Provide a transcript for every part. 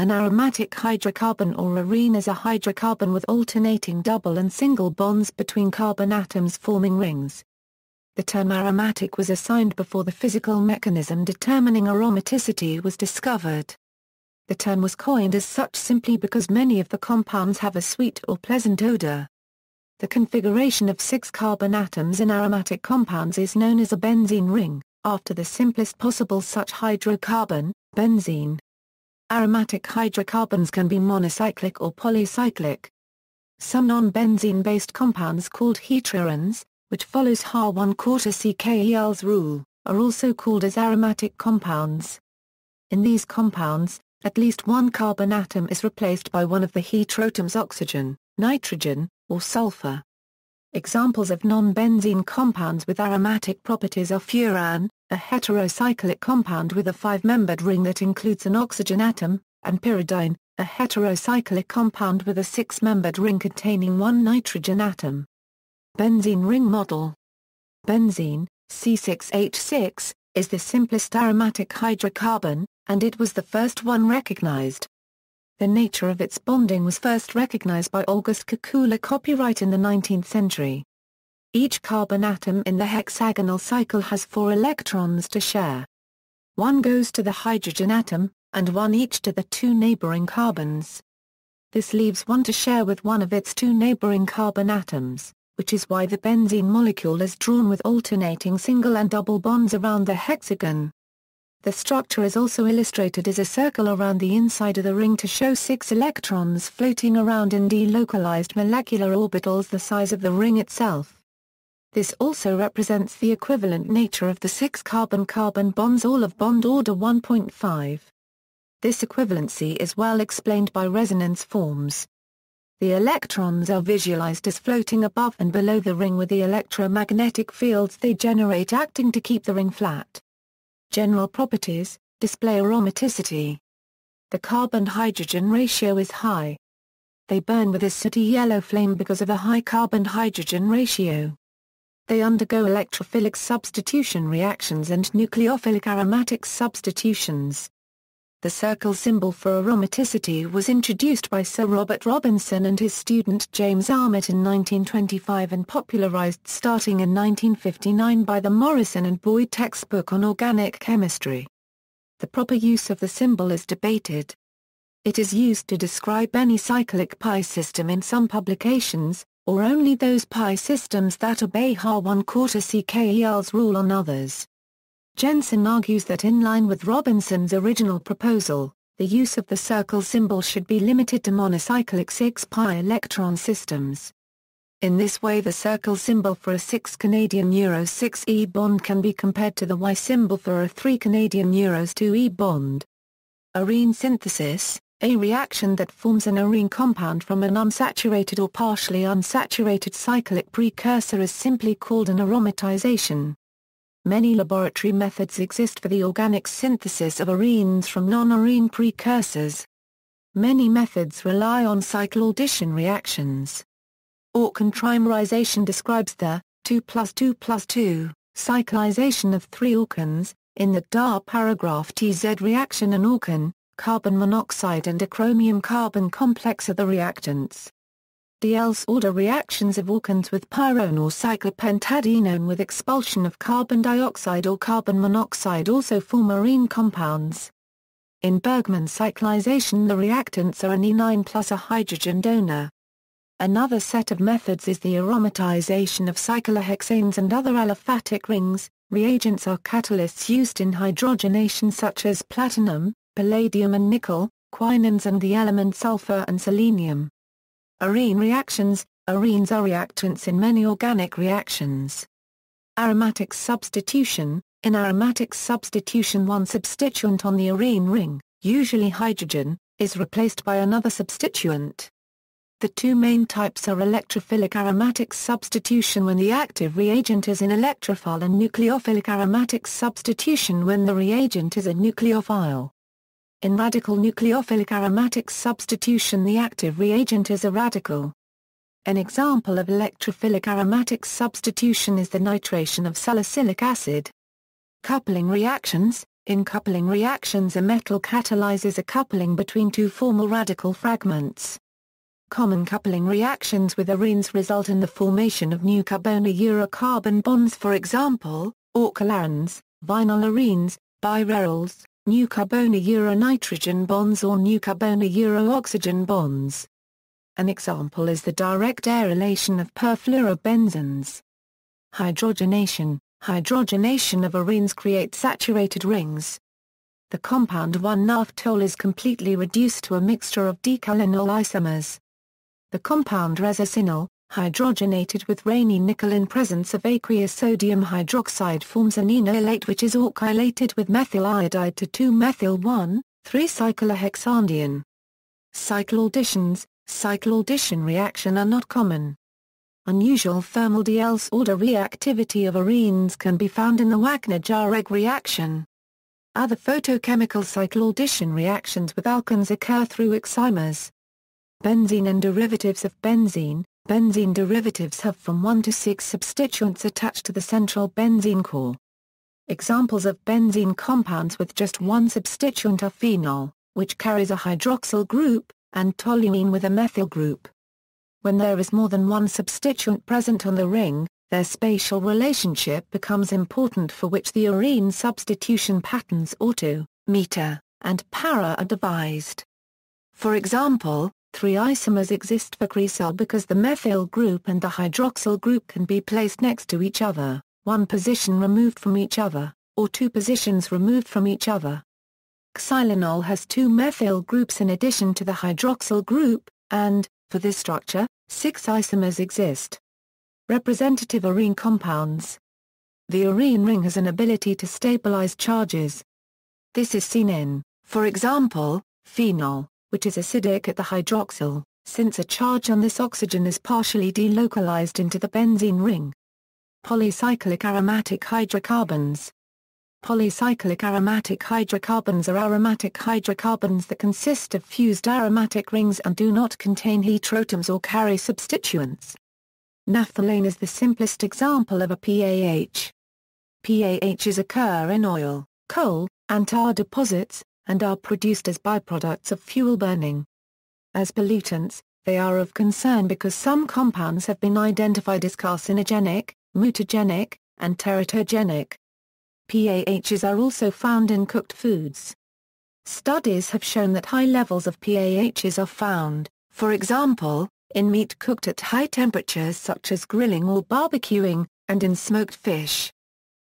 An aromatic hydrocarbon or arene is a hydrocarbon with alternating double and single bonds between carbon atoms forming rings. The term aromatic was assigned before the physical mechanism determining aromaticity was discovered. The term was coined as such simply because many of the compounds have a sweet or pleasant odor. The configuration of six carbon atoms in aromatic compounds is known as a benzene ring, after the simplest possible such hydrocarbon, benzene. Aromatic hydrocarbons can be monocyclic or polycyclic. Some non-benzene-based compounds called heteroarenes, which follows Ha 1 quarter CKEL's rule, are also called as aromatic compounds. In these compounds, at least one carbon atom is replaced by one of the heteroatoms oxygen, nitrogen, or sulfur. Examples of non-benzene compounds with aromatic properties are furan, a heterocyclic compound with a five-membered ring that includes an oxygen atom, and pyridine, a heterocyclic compound with a six-membered ring containing one nitrogen atom. Benzene ring model Benzene, C6H6, is the simplest aromatic hydrocarbon, and it was the first one recognized. The nature of its bonding was first recognized by August Kekula copyright in the 19th century. Each carbon atom in the hexagonal cycle has four electrons to share. One goes to the hydrogen atom, and one each to the two neighboring carbons. This leaves one to share with one of its two neighboring carbon atoms, which is why the benzene molecule is drawn with alternating single and double bonds around the hexagon. The structure is also illustrated as a circle around the inside of the ring to show six electrons floating around in delocalized molecular orbitals the size of the ring itself. This also represents the equivalent nature of the six carbon-carbon bonds all of bond order 1.5. This equivalency is well explained by resonance forms. The electrons are visualized as floating above and below the ring with the electromagnetic fields they generate acting to keep the ring flat. General properties, display aromaticity. The carbon-hydrogen ratio is high. They burn with a sooty yellow flame because of a high carbon-hydrogen ratio. They undergo electrophilic substitution reactions and nucleophilic aromatic substitutions. The circle symbol for aromaticity was introduced by Sir Robert Robinson and his student James Armit in 1925 and popularized starting in 1959 by the Morrison and Boyd textbook on organic chemistry. The proper use of the symbol is debated. It is used to describe any cyclic pi system in some publications, or only those pi systems that obey Ha 1 quarter CKEL's rule on others. Jensen argues that in line with Robinson's original proposal, the use of the circle symbol should be limited to monocyclic 6-pi electron systems. In this way the circle symbol for a 6 Canadian Euro 6E bond can be compared to the Y symbol for a 3 Canadian Euros 2E bond. Arene synthesis, a reaction that forms an arene compound from an unsaturated or partially unsaturated cyclic precursor is simply called an aromatization. Many laboratory methods exist for the organic synthesis of arenes from non-arene precursors. Many methods rely on cycloaddition reactions. Alkyne trimerization describes the 2 plus 2 plus 2 cyclization of three alkynes, in the DAR paragraph TZ reaction and alkyne, carbon monoxide and a chromium-carbene complex are the reactants. Diels-Alder reactions of alkynes with pyrone or cyclopentadienone with expulsion of carbon dioxide or carbon monoxide also form arene compounds. In Bergman cyclization the reactants are an enediyne plus a hydrogen donor. Another set of methods is the aromatization of cyclohexanes and other aliphatic rings. Reagents are catalysts used in hydrogenation such as platinum, palladium and nickel, quinones and the element sulfur and selenium. Arene reactions Arenes are reactants in many organic reactions. Aromatic substitution In aromatic substitution one substituent on the arene ring, usually hydrogen, is replaced by another substituent. The two main types are electrophilic aromatic substitution when the active reagent is an electrophile and nucleophilic aromatic substitution when the reagent is a nucleophile. In radical nucleophilic aromatic substitution the active reagent is a radical. An example of electrophilic aromatic substitution is the nitration of salicylic acid. Coupling reactions In coupling reactions a metal catalyzes a coupling between two formal radical fragments. Common coupling reactions with arenes result in the formation of new carbono-urocarbon bonds for example, orcholarenes, vinylarenes, birerols, new carbono-euro-nitrogen bonds or new carbono-euro-oxygen bonds. An example is the direct arylation of perfluorobenzenes. Hydrogenation Hydrogenation of arenes creates saturated rings. The compound 1-naphthol is completely reduced to a mixture of decalinol isomers. The compound resorcinol, hydrogenated with Raney nickel in presence of aqueous sodium hydroxide forms an enolate which is alkylated with methyl iodide to 2-methyl-1,3-cyclohexandione. Cycloadditions, cycloaddition reaction are not common. Unusual thermal Diels-Alder reactivity of arenes can be found in the Wagner-Jauregg reaction. Other photochemical cycloaddition reactions with alkenes occur through excimers. Benzene and derivatives of benzene, benzene derivatives have from 1 to 6 substituents attached to the central benzene core. Examples of benzene compounds with just one substituent are phenol, which carries a hydroxyl group, and toluene with a methyl group. When there is more than one substituent present on the ring, their spatial relationship becomes important for which the arene substitution patterns ortho, meta, and para are devised. For example, three isomers exist for cresol because the methyl group and the hydroxyl group can be placed next to each other, one position removed from each other, or two positions removed from each other. Xylenol has two methyl groups in addition to the hydroxyl group, and, for this structure, six isomers exist. Representative arene compounds. The arene ring has an ability to stabilize charges. This is seen in, for example, phenol, which is acidic at the hydroxyl, since a charge on this oxygen is partially delocalized into the benzene ring. Polycyclic aromatic hydrocarbons. Polycyclic aromatic hydrocarbons are aromatic hydrocarbons that consist of fused aromatic rings and do not contain heteroatoms or carry substituents. Naphthalene is the simplest example of a PAH. PAHs occur in oil, coal, and tar deposits, and are produced as byproducts of fuel burning. As pollutants, they are of concern because some compounds have been identified as carcinogenic, mutagenic, and teratogenic. PAHs are also found in cooked foods. Studies have shown that high levels of PAHs are found, for example, in meat cooked at high temperatures such as grilling or barbecuing, and in smoked fish.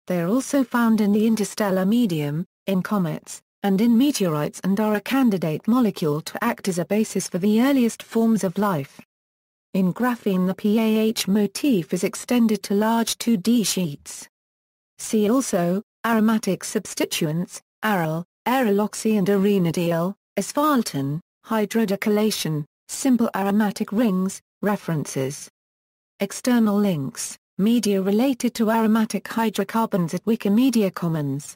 They are also found in the interstellar medium, in comets, and in meteorites and are a candidate molecule to act as a basis for the earliest forms of life. In graphene the PAH motif is extended to large 2D sheets. See also, aromatic substituents, aryl, aryloxy and arenadiol, asphaltene, hydrodealkylation, simple aromatic rings, references. External links, media related to aromatic hydrocarbons at Wikimedia Commons.